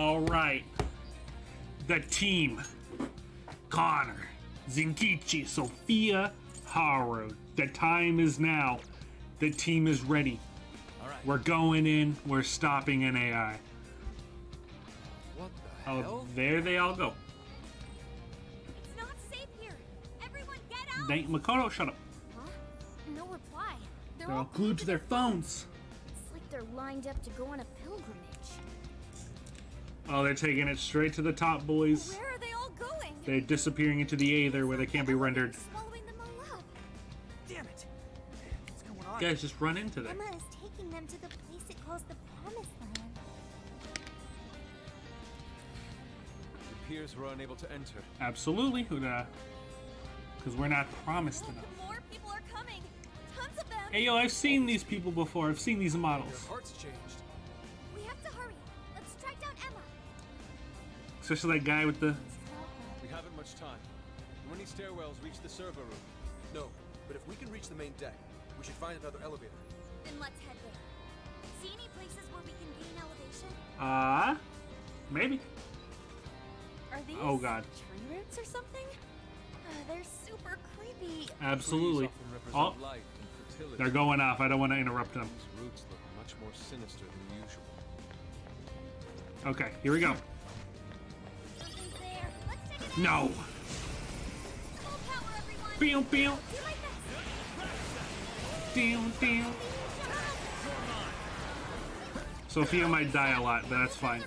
All right. The team. Connor, Zenkichi, Sophia, Haru. The time is now. The team is ready. All right. We're going in. We're stopping an AI. What the Oh, hell? there they all go. It's not safe here. Everyone get out. They, Makoto, shut up. Huh? No reply. They're, They're all all glued to their phones. It's like they're lined up to go on a pilgrimage. Oh, they're taking it straight to the top, boys. Where are they all going? They're disappearing into the Aether where they can't be rendered. Swallowing them all up. Damn it! What's going on? Guys, just run into them. Emma is taking them to the place it calls the Promised Land. It appears we're unable to enter. Absolutely, Huda. Because we're not promised oh, enough. More people are coming. Tons of them. Hey, yo, I've seen these people before. I've seen these Their models. hearts changed. Especially that guy with the... We haven't much time. How many stairwells reach the server room? No, but if we can reach the main deck, we should find another elevator. Then let's head there. See any places where we can gain elevation? Ah, uh, maybe. Are these Oh, God. tree roots or something? Uh, they're super creepy. Absolutely. Often represent Oh, life and fertility. they're going off. I don't want to interrupt them. These roots look much more sinister than usual. Okay, here we go. No. Full power, everyone. Pew, pew. Do like this. Down, down. Sophia might die a lot, but that's fine.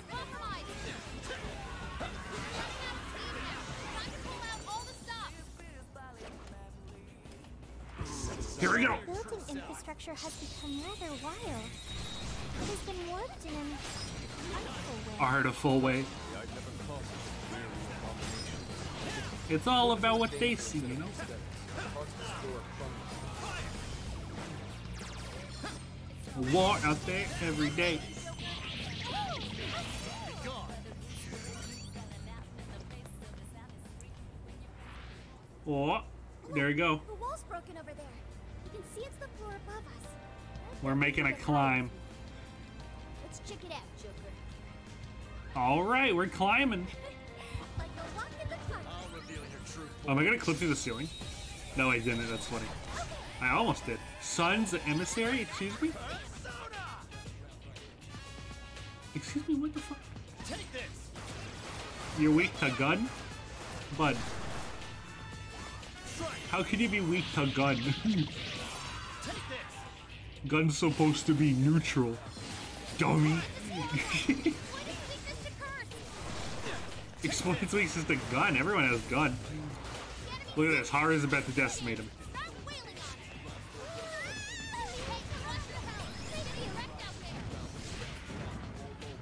Here we go. Building infrastructure has become rather wild. It has been warped in an way. Artful way. It's all about what they see, you know? Instead, parts of this floor are crumbling. War out there every day. Oh, there we go. The wall's broken over there. You can see it's the floor above us. We're making a climb. Let's check it out, Joker. All right, we're climbing. am I gonna clip through the ceiling? No, I didn't. That's funny. I almost did. Sun's emissary? Excuse me? Excuse me, what the fuck? Take this! You're weak to gun? Bud. How can you be weak to gun? Gun's supposed to be neutral. Dummy. Explains weakness to gun. Everyone has gun. Look at this. Haru's about to decimate him.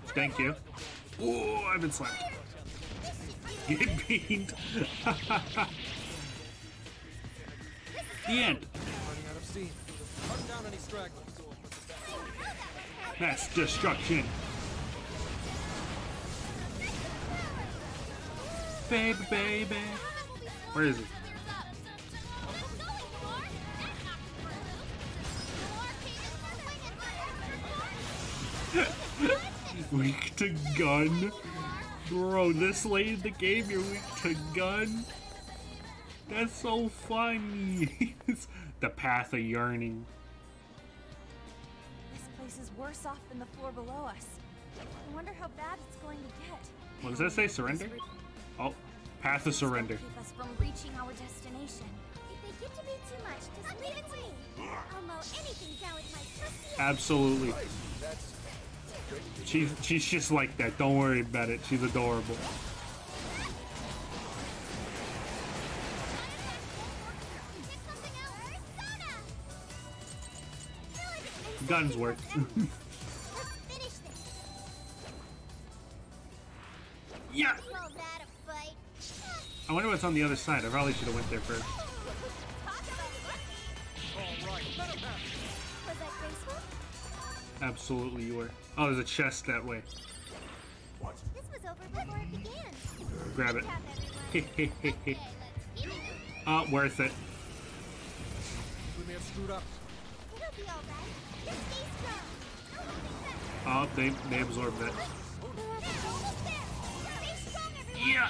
Thank you. Oh, I've been slapped. Get beamed. the end. Running out Baby, baby. Where is he? Weak to gun? Bro, this late in the game, you're weak to gun? That's so funny. the path of yearning. This place is worse off than the floor below us. I wonder how bad it's going to get. What does that say? Surrender? Oh, path of surrender. Keep us from reaching our destination. If they get to be too much, just leave it me. I'll mow anything down with my trusty. Absolutely. She's she's just like that. Don't worry about it. She's adorable. Pick something else. Soda. Guns work. I wonder what's on the other side. I probably should have went there first. Was that graceful? Absolutely, you were. Oh, there's a chest that way. This was over before it began. Grab it. Tap everyone. Okay, it. uh, worth it. we may have screwed up. It'll be all right. Just stay strong. I'll fix that. Oh, they they absorbed it. They're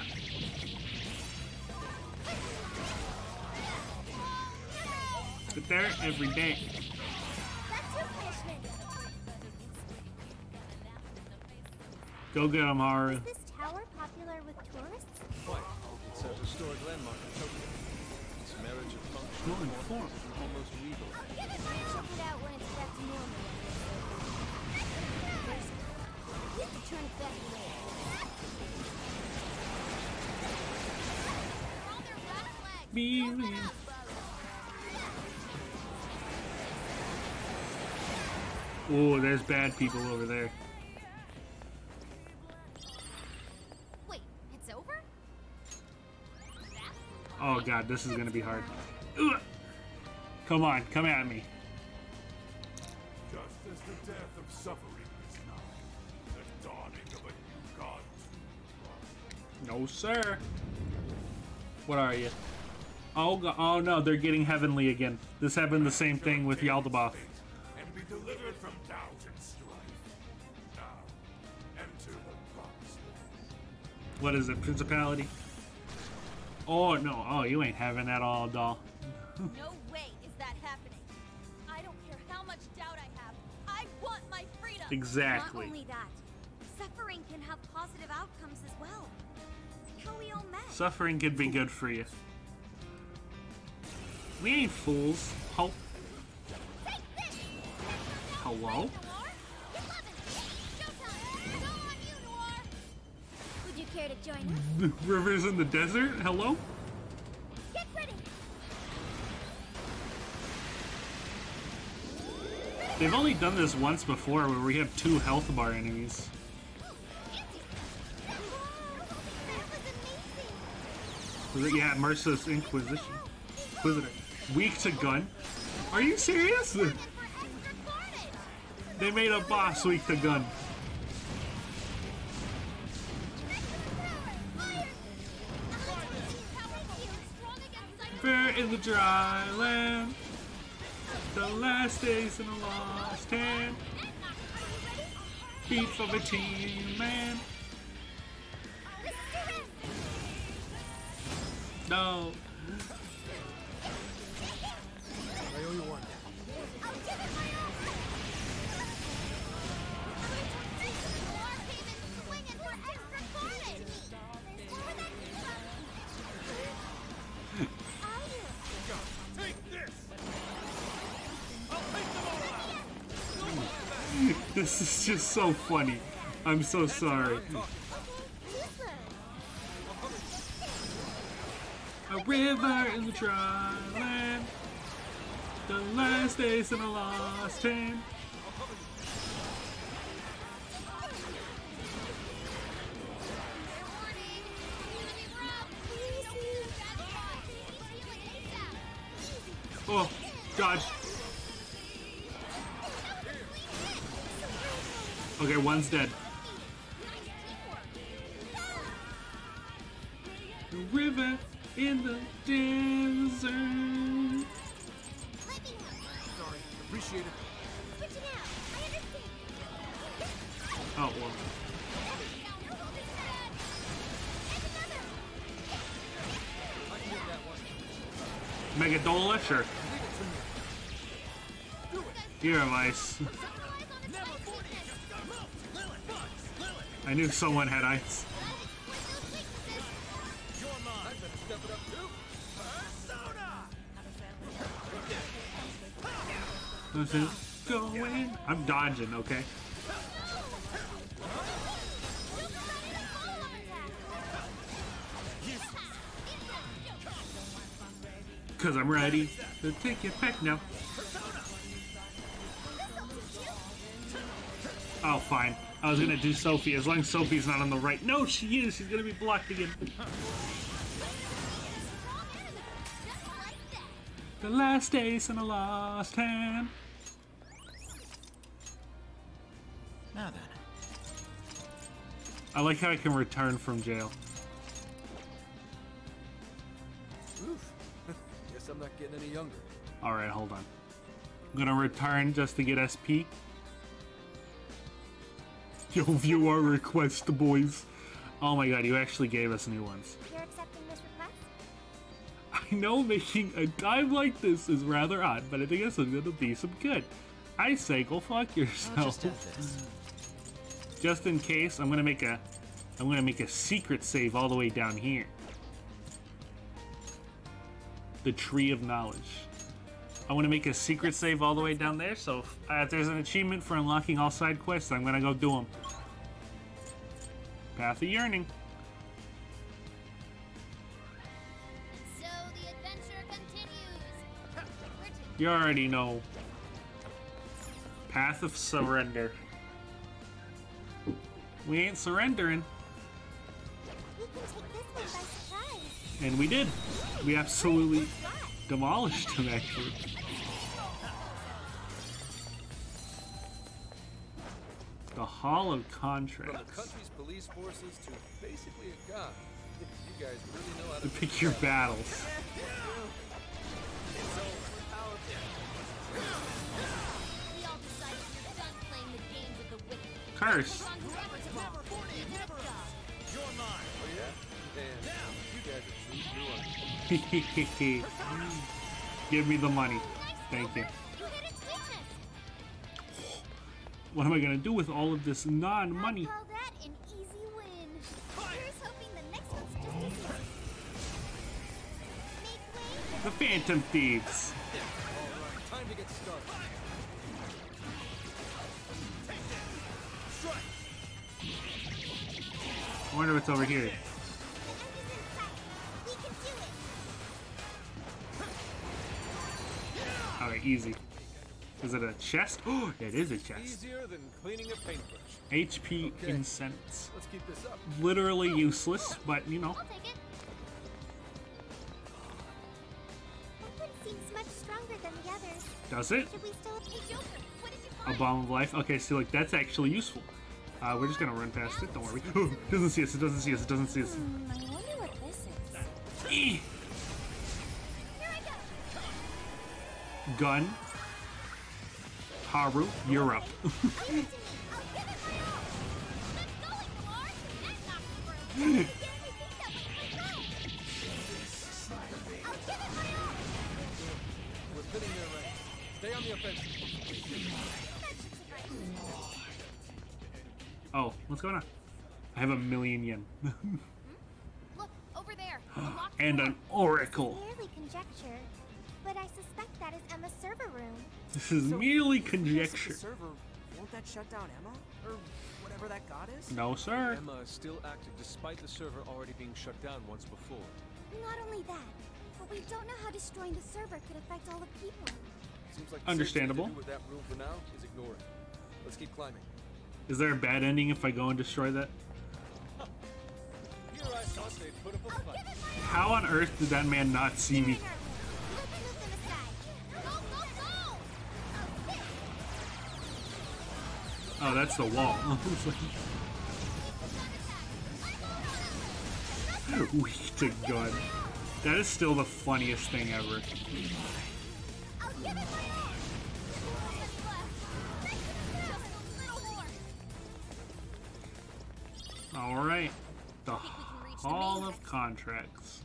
almost it there every day. That's your punishment. Go get them, Haru. Is this tower popular with tourists? Quite. It's a historic landmark in Tokyo. Its marriage of function Well and form is almost regal. I'll give it my all. Check it out when it's back to normal. First, you have to turn it back later. Believe. Oh, there's bad people over there. Wait, it's over? Oh god, this is gonna be hard. Ugh. Come on, come at me. Just as the death of suffering is nigh, the dawning of a new god. No, sir. What are you? Oh, go- oh no, they're getting heavenly again. This happened the same thing with Yaldabaoth. What is it, Principality? Oh no, oh you ain't having that all, doll. No way is that happening. I don't care how much doubt I have. I want my freedom. Exactly. Not only that, suffering can have positive outcomes as well. How we all met. Suffering could be good for you. We ain't fools. Ho- Take this! Hello? Care to join us? Rivers in the desert? Hello? Get ready! They've only done this once before where we have two health bar enemies. That was amazing! Yeah, Merciless Inquisition. Inquisitor. Weak to gun? Are you serious? For extra carnage! They made a boss weak to gun. Dry land. The last days in a lost hand. Beat of the team, man. No. This is just so funny. I'm so sorry. A river in the dry land. The last days in a lost hand. Oh, dodge. Okay, one's dead. The river in the desert. Sorry. Appreciate it. Oh, well. I can get that one. Megidola? Sure. You're vice. I knew someone had. Persona! This is going. I'm dodging, okay? Because I'm ready to take it back now. Oh, fine. I was gonna do Sophie as long as Sophie's not on the right. No, she is. She's gonna be blocked again. The last ace in a lost hand. Now then. I like how I can return from jail. Oof. Guess I'm not getting any younger. Alright, hold on. I'm gonna return just to get SP. Yo, view our request, boys. Oh my god, you actually gave us new ones. You're accepting this request? I know making a dive like this is rather odd, but I think this is gonna be some good. I say go fuck I'll yourself. just this. Just in case, I'm gonna make a I'm gonna make a secret save all the way down here. The tree of knowledge. I want to make a secret save all the way down there, so if, uh, if there's an achievement for unlocking all side quests, I'm gonna go do them. Path of Yearning. So the adventure continues. You already know. Path of Surrender. We ain't surrendering. We can take this one by surprise. And we did. We absolutely demolished him, actually. The Hall of From the Contracts. country's police forces to basically a god. You guys really know how to Pick your battles. We all decided we're done playing the games of the wicked. Curse. We're on forever to never Oh yeah? And you guys are true blue on Give me the money. Thank you. What am I gonna do with all of this non-money? I call that an easy win. Here's hoping the next one's just as easy. Make way. The Phantom Thieves. Alright, time to get started. I wonder what's over here. The end is in sight. We can do it. Alright, easy. Is it a chest? Oh, it is a chest. Easier than cleaning a paintbrush. HP Okay. incense. Let's keep this up. Literally useless, but you know. I'll take it. That one seems much stronger than the others. Does it? Should we still? Hey Joker, what did you A bomb of life. Okay, so like that's actually useful. Uh, we're just gonna run past it. Don't worry. it doesn't see us. It doesn't see us. It doesn't see us. Hmm, I wonder what this is. Here I go. Gun. Haru, you're up. Give it to me. I'll give it my all. Let's go, Lamar. That's not for a Get anything that we can throw. I'll give it my all. We're fitting their ranks. Stay on the offensive. That should suffice. oh, what's going on? I have a million yen. Look, over there. The and an oracle. Merely but I suspect that is Emma's server room. This is merely conjecture. Server, won't that shut down Emma? Or whatever that god is? No, sir. Emma is still active despite the server already being shut down once before. Not only that, but we don't know how destroying the server could affect all the people. Seems like Understandable. safest thing to do with that room for now is ignore it. Let's keep climbing. Is there a bad ending if I go and destroy that? Here I thought they'd put up a I'll fight. give it my all. How on earth did that man not see me? Oh, that's the wall. Weak to gun. That is still the funniest thing ever. I'll give it my all. What's left? Just a little more. All right. The we can reach the Hall of Contracts.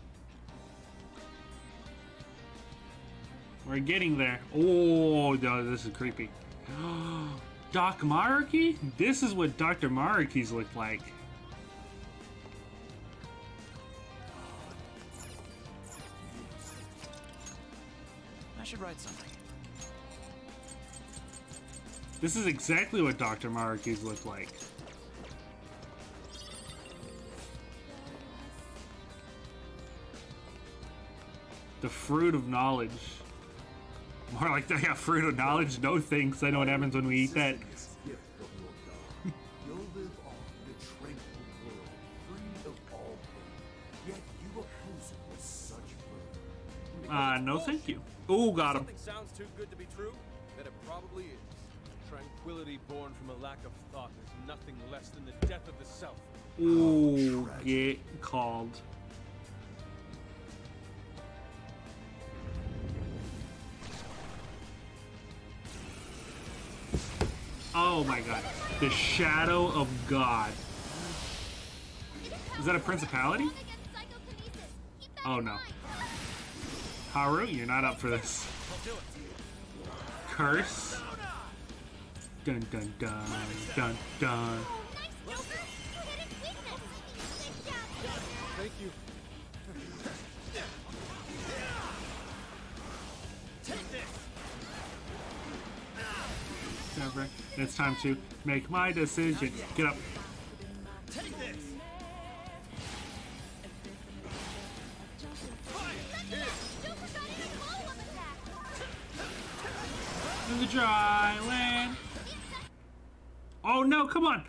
We're getting there. Oh, no, this is creepy. Doc Markey? This is what Dr. Markey's look like. I should write something. This is exactly what Dr. Markey's look like. The fruit of knowledge. More like they got fruit of knowledge. No thanks. I know what happens when we eat that. This gift of your God. You'll live on in a tranquil world, free of all pain. Yet you oppose it with such fervor. Uh, no thank you. Oh, got him. Something sounds too good to be true, then it probably is. Tranquility born from a lack of thought is nothing less than the death of the self. Ooh, get called. Oh my god. The Shadow of God. Is that a principality? Oh no. Haru, you're not up for this. Curse. Dun dun dun dun dun. Oh, nice, It's time to make my decision. Get up. In the dry land. Oh no, come on.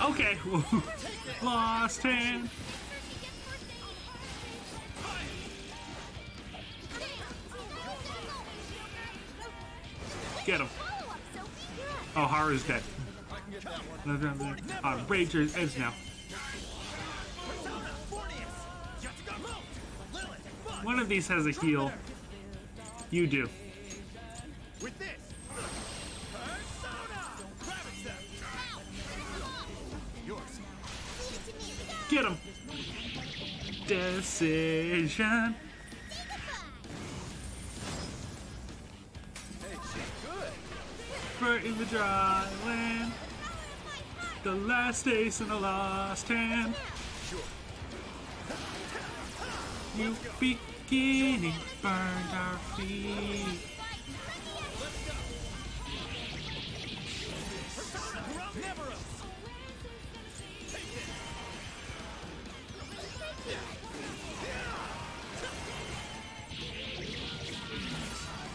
Okay. Lost hand. Get him. Oh, Haru's dead. Uh, Rager's edge now. One of these has a heal. You do. With this. Get him. Decision. For in the dry land. The last ace in the lost hand. You beginning burned our feet.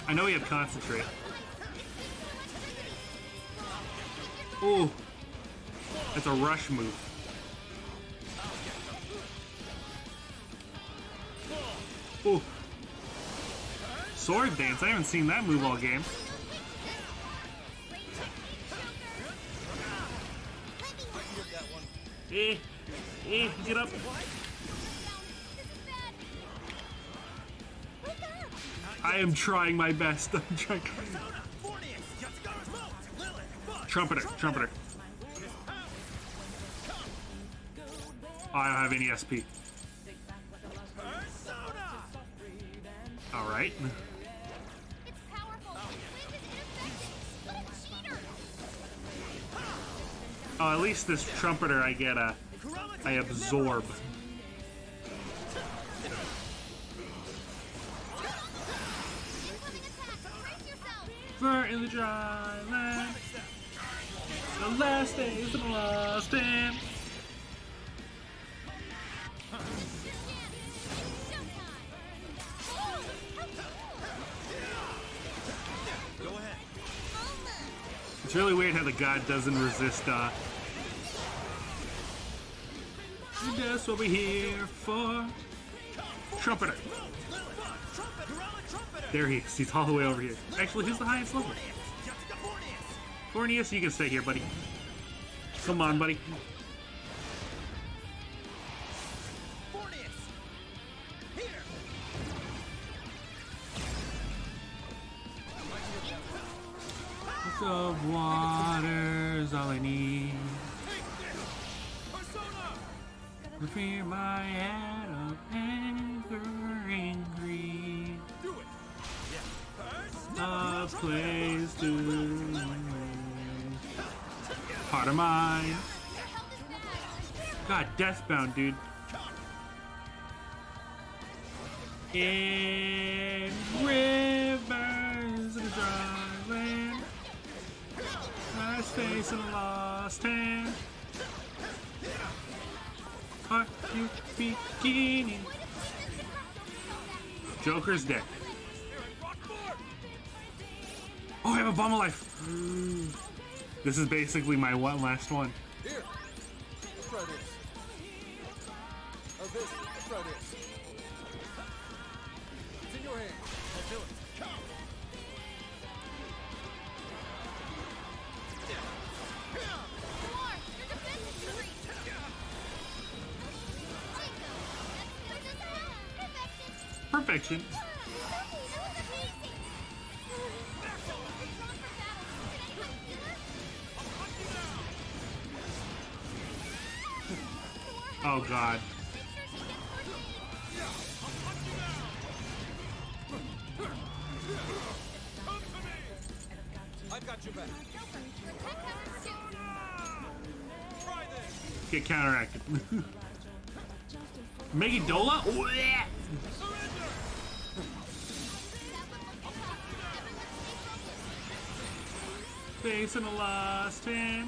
I know we have concentrate. Ooh. That's a rush move. Ooh. Sword dance. I haven't seen that move all game. Eh, eh, get up. I am trying my best. I'm trying. Trumpeter, trumpeter. I don't have any SP. All right. It's powerful! Wave is ineffective! What a cheater! Oh, at least this trumpeter I get a, I absorb. Fur in the land. The last days of the. Go ahead. It's really weird how the god doesn't resist, uh... That's what we're here for. Trumpeter. There he is. He's all the way over here. Actually, he's the highest level? Fornius, you can stay here, buddy. Come on, buddy. Part of mine. God, Deathbound, dude. In rivers of dry land, I face a lost hand. Are you beginning? Joker's dead. Oh, I have a bomb of life. This is basically my one last one. Here. Let's try this. This? Let's try this. It's in your hands. I'll do it. War! Your defense is increased! Perfection! Oh god. Get counteracted. Megidola? Dola? Face in the last hand.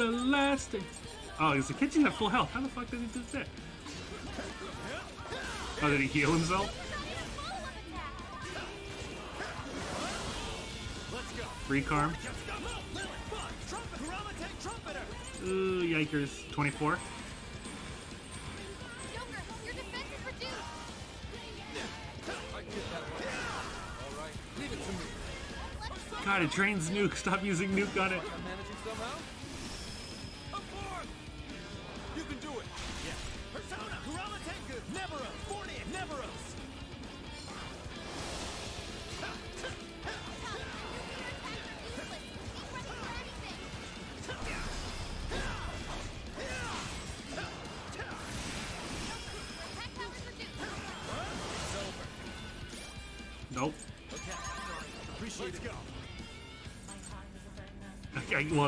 The last thing. Oh, the kitchen at full health? How the fuck did he do that? Oh, did he heal himself? Let's go. Free trumpeter! Ooh, yikers. 24. Joker, your defense is reduced. I get that one. All right, leave it to me. God, it drains nuke. Stop using nuke on it.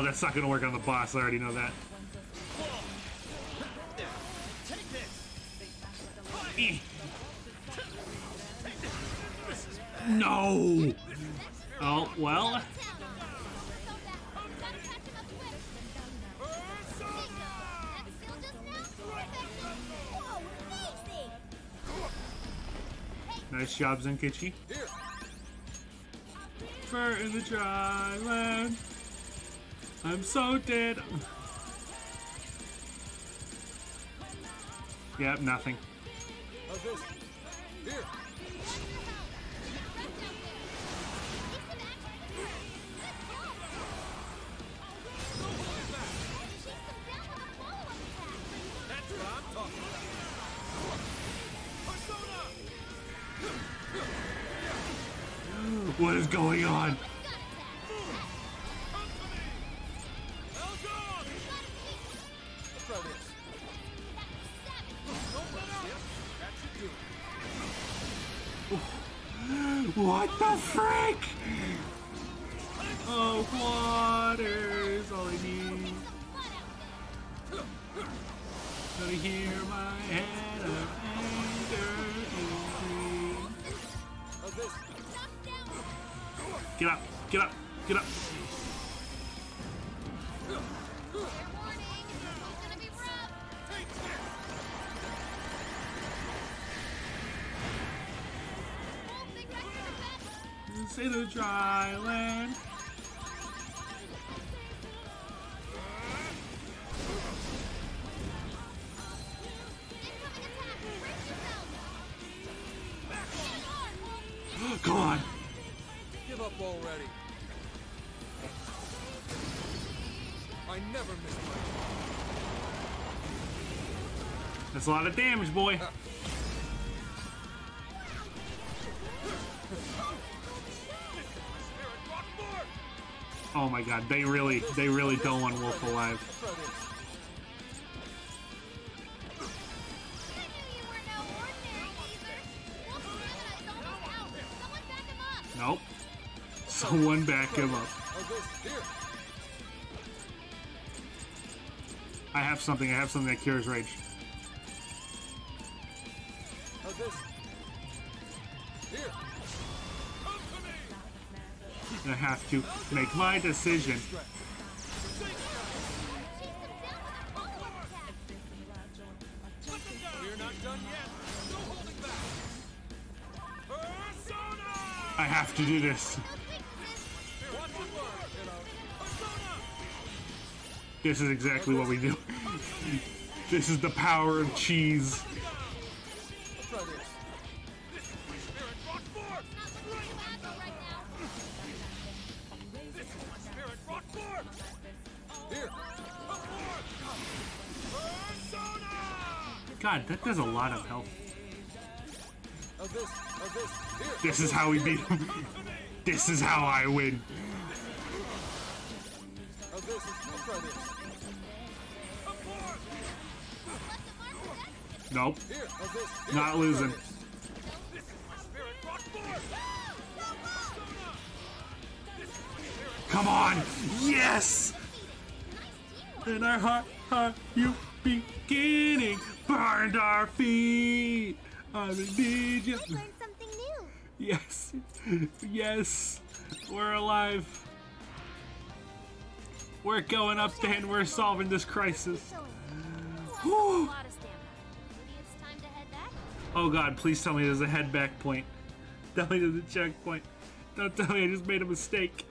That's not gonna work on the boss. I already know that. No. Oh well. Nice job, Zenkichi. In the dry land. I'm so dead. Yep, nothing. How's this? Here. That's what I'm talking about. Persona! What is going on? What the frick? Oh, water's That's a lot of damage, boy. Oh my god, they really, they really don't want Wolf alive. Nope. Someone back him up. I have something, I have something that cures rage. How's this? Here. Come to me. I have to make my decision. We're not done yet. No holding back. Persona! I have to do this. Watch it work, kiddo. Persona! This is exactly what we do. This is the power of cheese. God, that does a lot of health. This, is how we beat him. This is how I win. Nope, not losing. Come on! Yes! In our heart, heart, you beginning burned our feet. I need you. I learned something new. Yes, yes, we're alive. We're going up and we're solving this crisis. Whew. a lot of stamina. Maybe it's time to head back? Oh god, please tell me there's a head back point. Tell me there's a checkpoint. Don't tell me I just made a mistake.